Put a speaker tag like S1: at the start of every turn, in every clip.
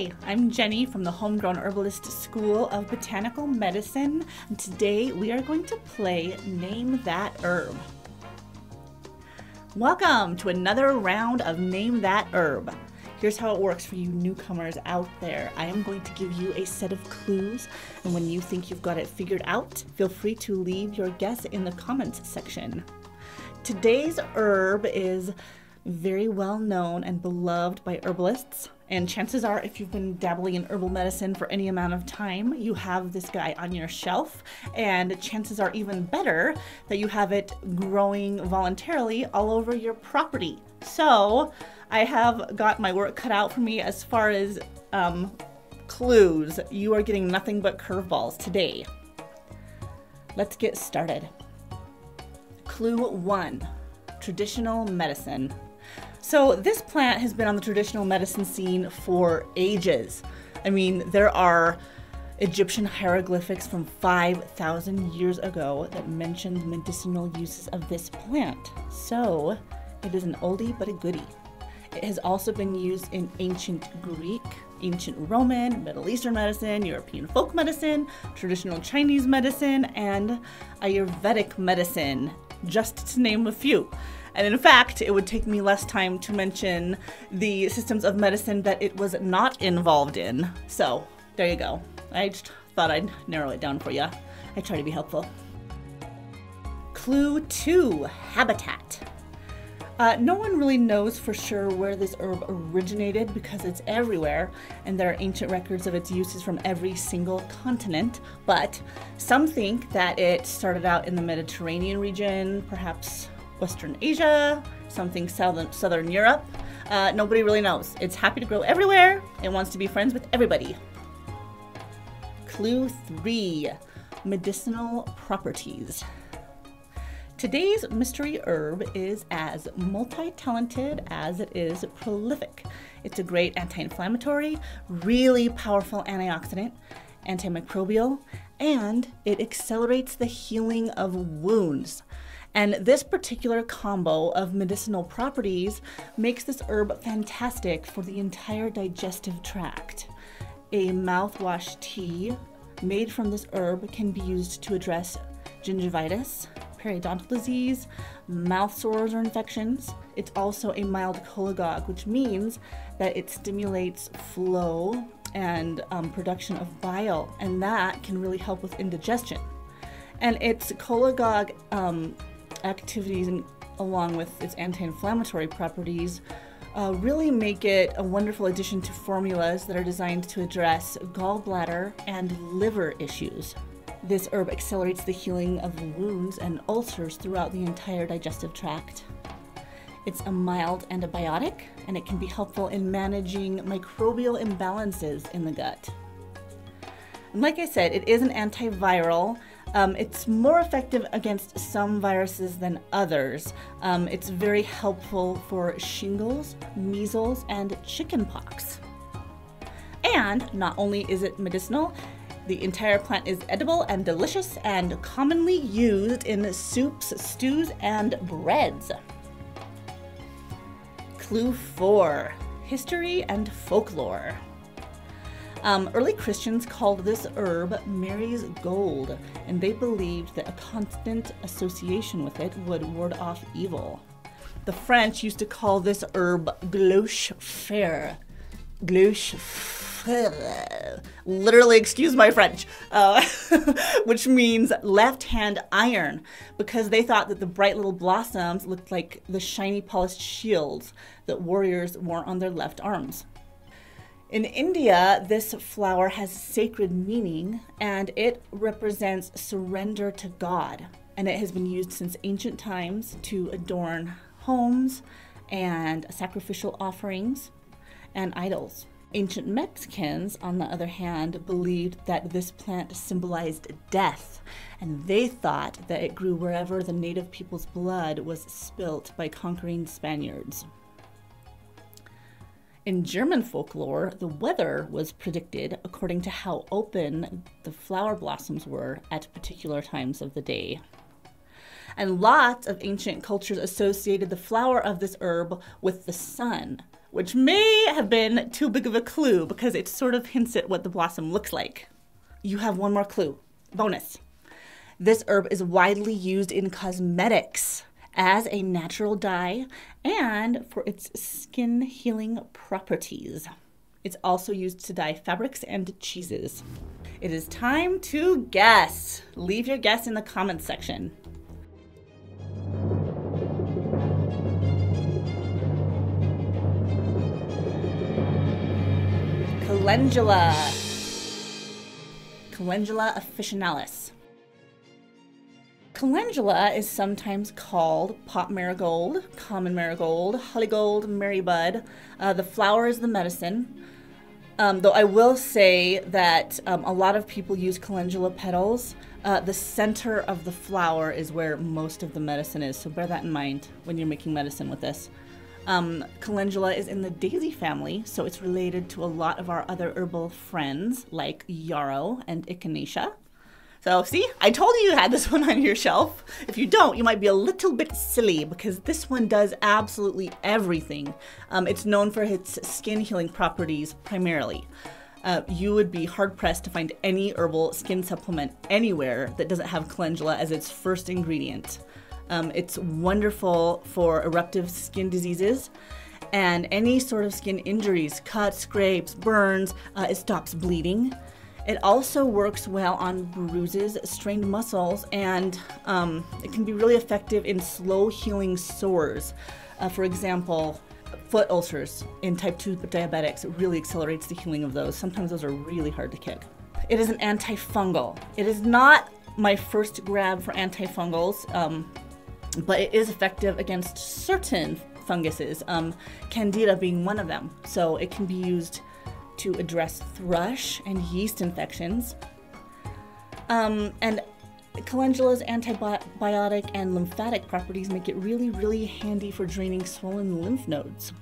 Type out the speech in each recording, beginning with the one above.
S1: Hi, I'm Jenni from the Homegrown Herbalist School of Botanical Medicine, and today we are going to play Name That Herb. Welcome to another round of Name That Herb. Here's how it works for you newcomers out there. I am going to give you a set of clues, and when you think you've got it figured out, feel free to leave your guess in the comments section. Today's herb is very well known and beloved by herbalists. And chances are, if you've been dabbling in herbal medicine for any amount of time, you have this guy on your shelf. And chances are even better that you have it growing voluntarily all over your property. So I have got my work cut out for me as far as um, clues. You are getting nothing but curveballs today. Let's get started. Clue one traditional medicine. So, this plant has been on the traditional medicine scene for ages. I mean, there are Egyptian hieroglyphics from 5,000 years ago that mention medicinal uses of this plant. So, it is an oldie but a goodie. It has also been used in ancient Greek, ancient Roman, Middle Eastern medicine, European folk medicine, traditional Chinese medicine, and Ayurvedic medicine, just to name a few. And in fact, it would take me less time to mention the systems of medicine that it was not involved in. So, there you go. I just thought I'd narrow it down for you. I try to be helpful. Clue 2 Habitat. Uh, no one really knows for sure where this herb originated because it's everywhere, and there are ancient records of its uses from every single continent. But some think that it started out in the Mediterranean region, perhaps Western Asia, something southern, southern Europe. Uh, nobody really knows. It's happy to grow everywhere. It wants to be friends with everybody. Clue three medicinal properties. Today's mystery herb is as multi talented as it is prolific. It's a great anti inflammatory, really powerful antioxidant, antimicrobial, and it accelerates the healing of wounds. And this particular combo of medicinal properties makes this herb fantastic for the entire digestive tract. A mouthwash tea made from this herb can be used to address gingivitis, periodontal disease, mouth sores or infections. It's also a mild cholagogue, which means that it stimulates flow and um, production of bile, and that can really help with indigestion. And its cholagogue um, activities and along with its anti-inflammatory properties uh, really make it a wonderful addition to formulas that are designed to address gallbladder and liver issues. This herb accelerates the healing of wounds and ulcers throughout the entire digestive tract. It's a mild antibiotic and it can be helpful in managing microbial imbalances in the gut. And like I said, it is an antiviral um, it's more effective against some viruses than others. Um, it's very helpful for shingles, measles, and chickenpox. And not only is it medicinal, the entire plant is edible and delicious and commonly used in soups, stews, and breads. Clue 4 History and Folklore. Um, early Christians called this herb Mary's gold, and they believed that a constant association with it would ward off evil. The French used to call this herb gauche fer. Gauche fer. Literally, excuse my French, uh, which means left hand iron, because they thought that the bright little blossoms looked like the shiny polished shields that warriors wore on their left arms. In India, this flower has sacred meaning and it represents surrender to God. And it has been used since ancient times to adorn homes and sacrificial offerings and idols. Ancient Mexicans, on the other hand, believed that this plant symbolized death, and they thought that it grew wherever the native people's blood was spilt by conquering Spaniards. In German folklore, the weather was predicted according to how open the flower blossoms were at particular times of the day. And lots of ancient cultures associated the flower of this herb with the sun, which may have been too big of a clue because it sort of hints at what the blossom looks like. You have one more clue. Bonus. This herb is widely used in cosmetics as a natural dye and for its skin healing properties. It's also used to dye fabrics and cheeses. It is time to guess. Leave your guess in the comments section. Calendula. Calendula officinalis. Calendula is sometimes called pot marigold, common marigold, hollygold, marybud. Uh, the flower is the medicine. Um, though I will say that um, a lot of people use calendula petals. Uh, the center of the flower is where most of the medicine is, so bear that in mind when you're making medicine with this. Um, calendula is in the daisy family, so it's related to a lot of our other herbal friends like yarrow and echinacea. So, see, I told you you had this one on your shelf. If you don't, you might be a little bit silly because this one does absolutely everything. Um, it's known for its skin healing properties primarily. Uh, you would be hard pressed to find any herbal skin supplement anywhere that doesn't have calendula as its first ingredient. Um, it's wonderful for eruptive skin diseases and any sort of skin injuries, cuts, scrapes, burns. Uh, it stops bleeding. It also works well on bruises, strained muscles, and um, it can be really effective in slow healing sores. Uh, for example, foot ulcers in type 2 diabetics, it really accelerates the healing of those. Sometimes those are really hard to kick. It is an antifungal. It is not my first grab for antifungals. Um, but it is effective against certain funguses, um, candida being one of them. So it can be used to address thrush and yeast infections. Um, and calendula's antibiotic and lymphatic properties make it really, really handy for draining swollen lymph nodes.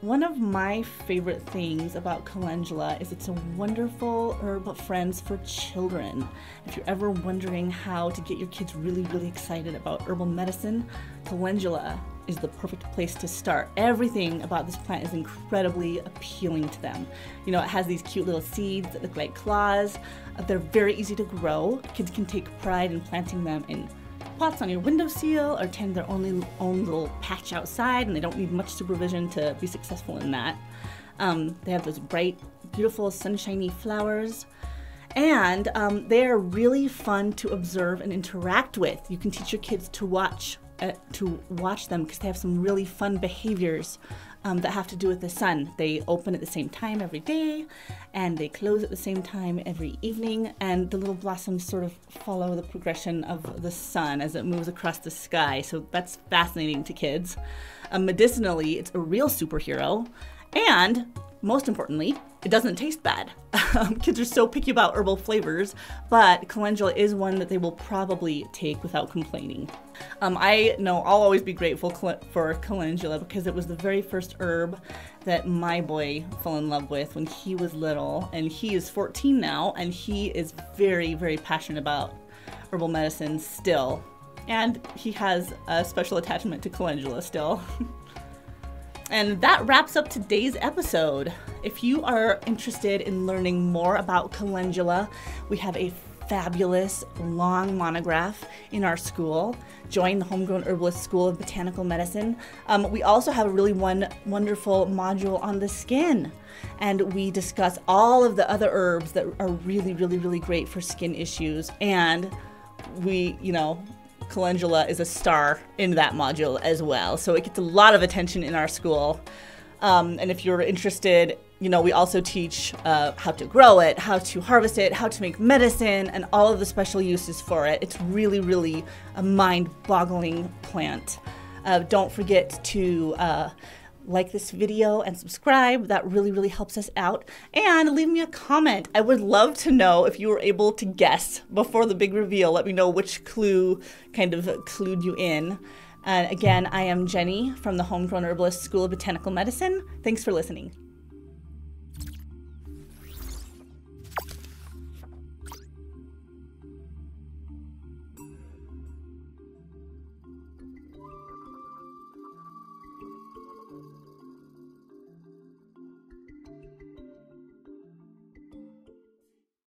S1: One of my favorite things about calendula is it's a wonderful herb of friends for children. If you're ever wondering how to get your kids really, really excited about herbal medicine, calendula is the perfect place to start. Everything about this plant is incredibly appealing to them. You know, it has these cute little seeds that look like claws. They're very easy to grow. Kids can take pride in planting them in pots on your windowsill or tend their own, own little patch outside, and they don't need much supervision to be successful in that. Um, they have those bright, beautiful, sunshiny flowers. And um, they are really fun to observe and interact with. You can teach your kids to watch uh, to watch them because they have some really fun behaviors um, that have to do with the sun. They open at the same time every day and they close at the same time every evening, and the little blossoms sort of follow the progression of the sun as it moves across the sky. So that's fascinating to kids. Um, medicinally, it's a real superhero, and most importantly, it doesn't taste bad. Kids are so picky about herbal flavors, but calendula is one that they will probably take without complaining. Um, I know I'll always be grateful for calendula because it was the very first herb that my boy fell in love with when he was little, and he is 14 now, and he is very, very passionate about herbal medicine still. And he has a special attachment to calendula still. And that wraps up today's episode. If you are interested in learning more about calendula, we have a fabulous long monograph in our school. Join the Homegrown Herbalist School of Botanical Medicine. Um, we also have a really one wonderful module on the skin, and we discuss all of the other herbs that are really, really, really great for skin issues. And we, you know, calendula is a star in that module as well. So it gets a lot of attention in our school. Um, and if you're interested, you know, we also teach uh, how to grow it, how to harvest it, how to make medicine, and all of the special uses for it. It's really, really a mind boggling plant. Uh, don't forget to uh, like this video and subscribe. That really, really helps us out. And leave me a comment. I would love to know if you were able to guess before the big reveal. Let me know which clue kind of clued you in. And again, I am Jenni from the Homegrown Herbalist School of Botanical Medicine. Thanks for listening.